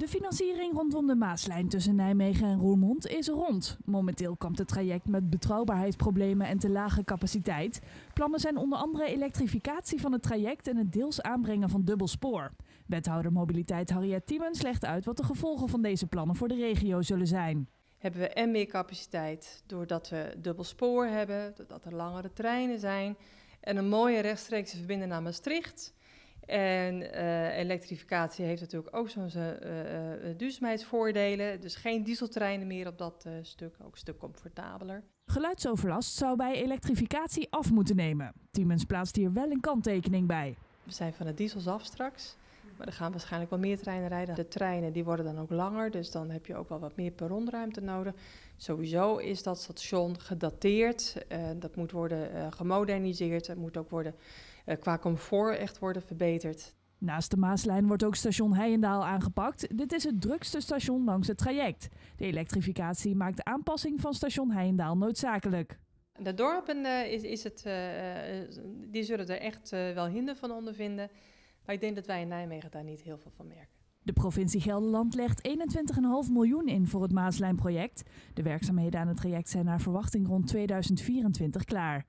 De financiering rondom de Maaslijn tussen Nijmegen en Roermond is rond. Momenteel kampt het traject met betrouwbaarheidsproblemen en te lage capaciteit. Plannen zijn onder andere elektrificatie van het traject en het deels aanbrengen van dubbel spoor. Wethouder mobiliteit Harriet Tiemens legt uit wat de gevolgen van deze plannen voor de regio zullen zijn. Hebben we en meer capaciteit doordat we dubbel spoor hebben, doordat er langere treinen zijn en een mooie rechtstreekse verbinding naar Maastricht. En uh, elektrificatie heeft natuurlijk ook zo'n uh, uh, duurzaamheidsvoordelen. Dus geen dieseltreinen meer op dat stuk, ook een stuk comfortabeler. Geluidsoverlast zou bij elektrificatie af moeten nemen. Siemens plaatst hier wel een kanttekening bij. We zijn van de diesels af straks. Maar er gaan waarschijnlijk wel meer treinen rijden. De treinen die worden dan ook langer, dus dan heb je ook wel wat meer perronruimte nodig. Sowieso is dat station gedateerd. Uh, dat moet worden uh, gemoderniseerd. Het moet ook worden, uh, qua comfort echt worden verbeterd. Naast de Maaslijn wordt ook station Heijendaal aangepakt. Dit is het drukste station langs het traject. De elektrificatie maakt de aanpassing van station Heijendaal noodzakelijk. De dorpen is, is het, die zullen er echt wel hinder van ondervinden. Maar ik denk dat wij in Nijmegen daar niet heel veel van merken. De provincie Gelderland legt 21,5 miljoen in voor het Maaslijnproject. De werkzaamheden aan het traject zijn naar verwachting rond 2024 klaar.